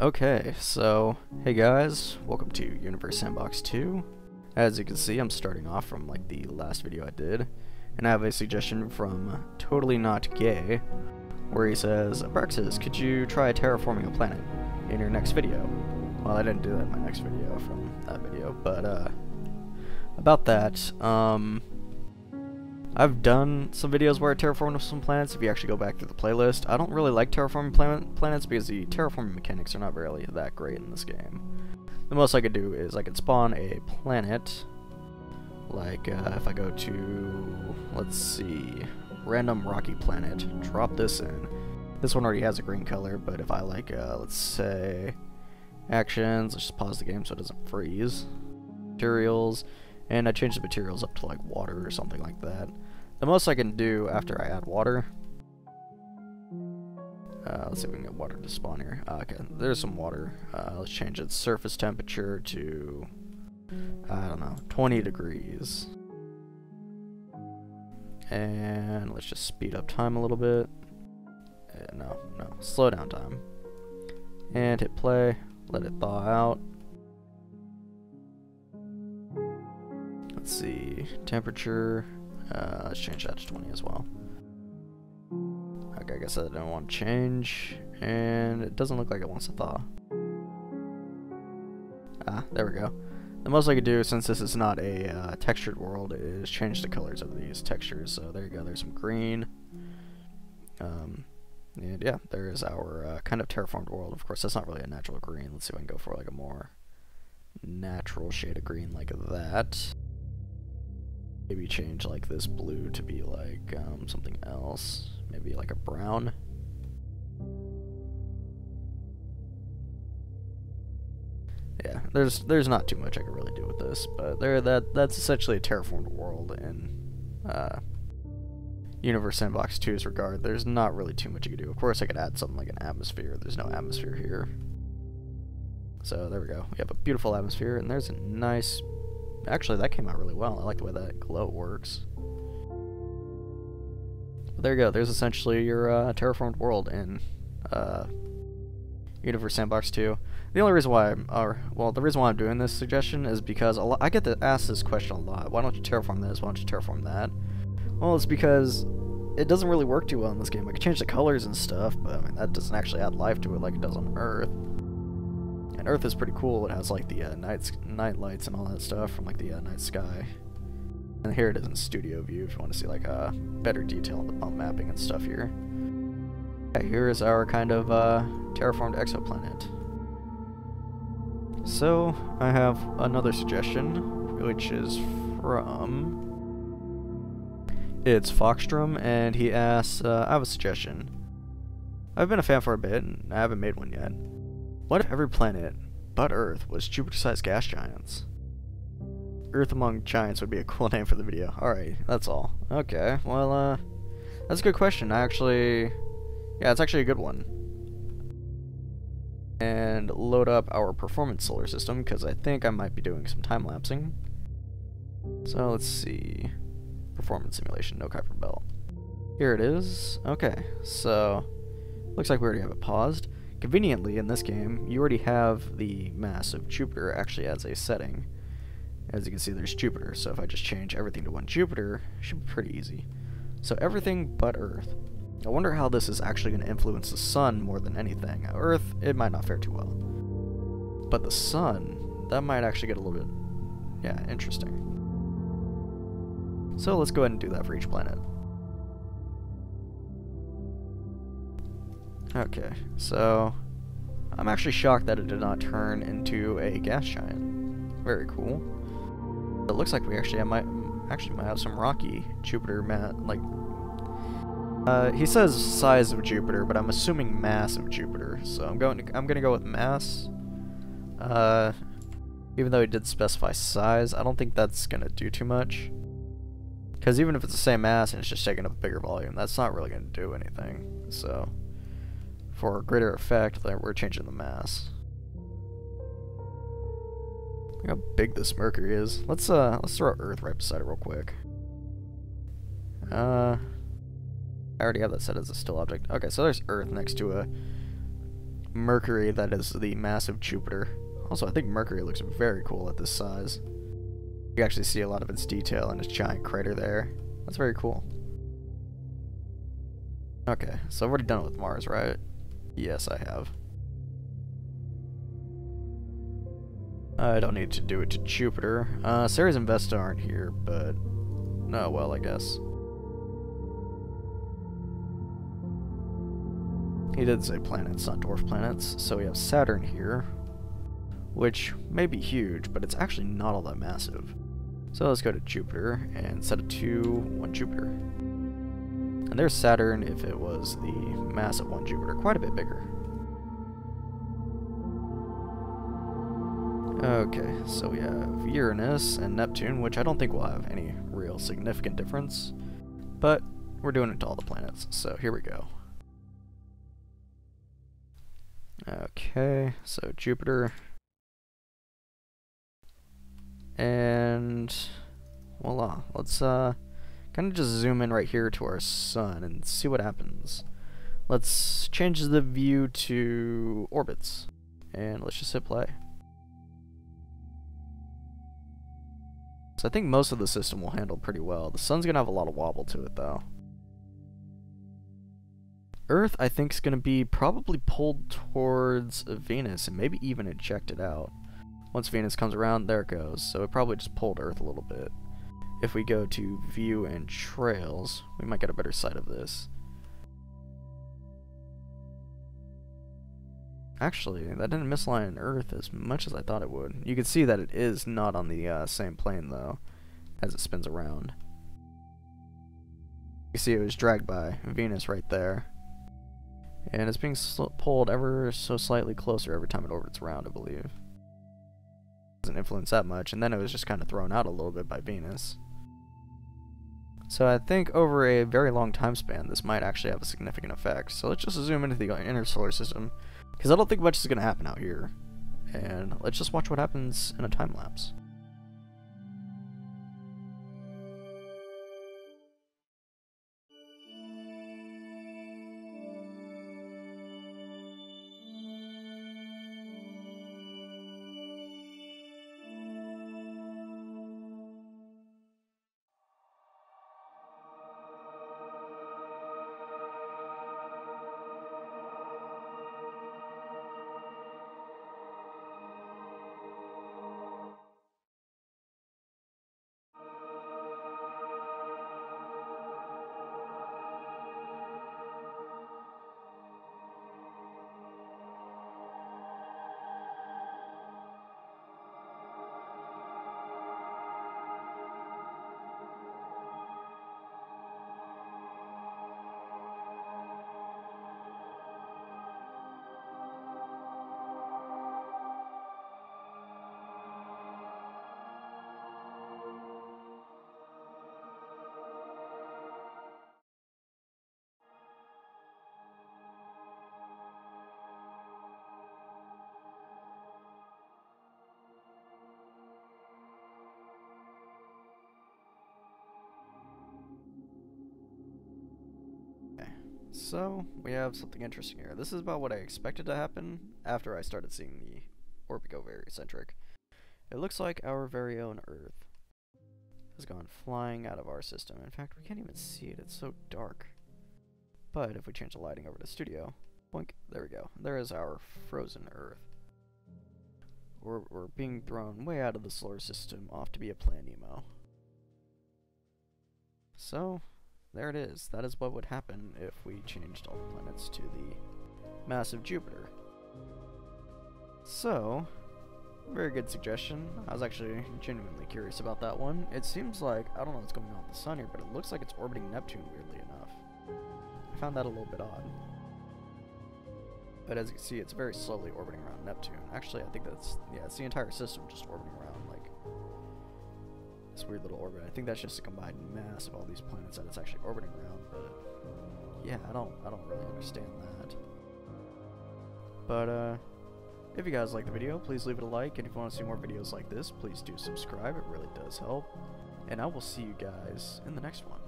Okay, so, hey guys, welcome to Universe Sandbox 2. As you can see, I'm starting off from like the last video I did, and I have a suggestion from Totally Not Gay, where he says, Abraxas, could you try terraforming a planet in your next video? Well, I didn't do that in my next video from that video, but, uh, about that, um, I've done some videos where I terraformed some planets, if you actually go back to the playlist. I don't really like terraforming plan planets because the terraforming mechanics are not really that great in this game. The most I could do is I could spawn a planet, like uh, if I go to, let's see, random rocky planet, drop this in. This one already has a green color, but if I like, uh, let's say, actions, let's just pause the game so it doesn't freeze. Materials, and I change the materials up to like water or something like that. The most I can do after I add water, uh, let's see if we can get water to spawn here. Uh, okay, there's some water. Uh, let's change its surface temperature to, I don't know, 20 degrees. And let's just speed up time a little bit. Uh, no, no, slow down time. And hit play, let it thaw out. Let's see, temperature, uh, let's change that to 20 as well. Okay, I guess I don't want to change, and it doesn't look like it wants to thaw. Ah, there we go. The most I could do, since this is not a uh, textured world, is change the colors of these textures. So there you go, there's some green. Um, and yeah, there is our uh, kind of terraformed world. Of course, that's not really a natural green. Let's see if I can go for like a more natural shade of green like that. Maybe change like this blue to be like um, something else. Maybe like a brown. Yeah, there's there's not too much I can really do with this, but there that that's essentially a terraformed world in uh, Universe Sandbox 2's regard. There's not really too much you can do. Of course, I could add something like an atmosphere. There's no atmosphere here. So there we go. We have a beautiful atmosphere, and there's a nice Actually, that came out really well. I like the way that glow works. But there you go. There's essentially your uh, terraformed world in uh, Universe Sandbox 2. The only reason why, I'm, well, the reason why I'm doing this suggestion is because I get to ask this question a lot. Why don't you terraform this? Why don't you terraform that? Well, it's because it doesn't really work too well in this game. I can change the colors and stuff, but I mean that doesn't actually add life to it like it does on Earth. And Earth is pretty cool. It has like the uh, night night lights and all that stuff from like the uh, night sky. And here it is in studio view if you want to see like a uh, better detail on the bump mapping and stuff here. Here is our kind of uh, terraformed exoplanet. So I have another suggestion, which is from it's Foxstrom, and he asks, uh, I have a suggestion. I've been a fan for a bit, and I haven't made one yet. What if every planet but Earth was Jupiter-sized gas giants? Earth Among Giants would be a cool name for the video. Alright, that's all. Okay, well, uh, that's a good question. I actually, yeah, it's actually a good one. And load up our performance solar system, because I think I might be doing some time-lapsing. So, let's see. Performance simulation, no Kuiper Belt. Here it is. Okay, so, looks like we already have it paused. Conveniently, in this game, you already have the mass of Jupiter actually as a setting. As you can see, there's Jupiter, so if I just change everything to one Jupiter, it should be pretty easy. So everything but Earth. I wonder how this is actually going to influence the Sun more than anything. Earth, it might not fare too well. But the Sun, that might actually get a little bit, yeah, interesting. So let's go ahead and do that for each planet. Okay, so I'm actually shocked that it did not turn into a gas giant. Very cool. It looks like we actually might actually might have some rocky Jupiter mat like uh, he says size of Jupiter, but I'm assuming mass of Jupiter. So I'm going to, I'm to go with mass. Uh, even though he did specify size, I don't think that's to do too much. Because even if it's the same mass and it's just taking up a bigger volume, that's not really going to do anything. So for a greater effect, that we're changing the mass. Look how big this Mercury is. Let's uh let's throw Earth right beside it real quick. Uh I already have that set as a still object. Okay, so there's Earth next to a Mercury that is the massive Jupiter. Also, I think Mercury looks very cool at this size. You actually see a lot of its detail in its giant crater there. That's very cool. Okay, so I've already done it with Mars, right? Yes, I have. I don't need to do it to Jupiter. Uh, Ceres and Vesta aren't here, but... Oh, well, I guess. He did say planets, not dwarf planets. So we have Saturn here, which may be huge, but it's actually not all that massive. So let's go to Jupiter and set it to 1 Jupiter. And there's Saturn if it was the mass of 1 Jupiter, quite a bit bigger. Okay, so we have Uranus and Neptune, which I don't think will have any real significant difference, but we're doing it to all the planets, so here we go. Okay, so Jupiter. And voila. Let's uh kind of just zoom in right here to our sun and see what happens. Let's change the view to orbits. And let's just hit play. So I think most of the system will handle pretty well. The sun's gonna have a lot of wobble to it though. Earth, I think, is going to be probably pulled towards Venus and maybe even ejected out. Once Venus comes around, there it goes. So it probably just pulled Earth a little bit. If we go to view and trails, we might get a better sight of this. Actually, that didn't misalign Earth as much as I thought it would. You can see that it is not on the uh, same plane, though, as it spins around. You see it was dragged by Venus right there. And it's being pulled ever so slightly closer every time it orbits around, I believe. Doesn't influence that much, and then it was just kind of thrown out a little bit by Venus. So I think over a very long time span, this might actually have a significant effect. So let's just zoom into the uh, inner solar system, because I don't think much is going to happen out here. And let's just watch what happens in a time lapse. So, we have something interesting here. This is about what I expected to happen after I started seeing the Orbigo eccentric. It looks like our very own Earth has gone flying out of our system. In fact, we can't even see it. It's so dark. But if we change the lighting over to studio, boink, there we go. There is our frozen Earth. We're, we're being thrown way out of the solar system off to be a Planemo. So, there it is. That is what would happen if we changed all the planets to the massive Jupiter. So, very good suggestion. I was actually genuinely curious about that one. It seems like, I don't know what's going on with the sun here, but it looks like it's orbiting Neptune weirdly enough. I found that a little bit odd. But as you can see, it's very slowly orbiting around Neptune. Actually, I think that's, yeah, it's the entire system just orbiting around this weird little orbit. I think that's just a combined mass of all these planets that it's actually orbiting around, but yeah, I don't I don't really understand that. But uh if you guys like the video, please leave it a like, and if you want to see more videos like this, please do subscribe. It really does help. And I will see you guys in the next one.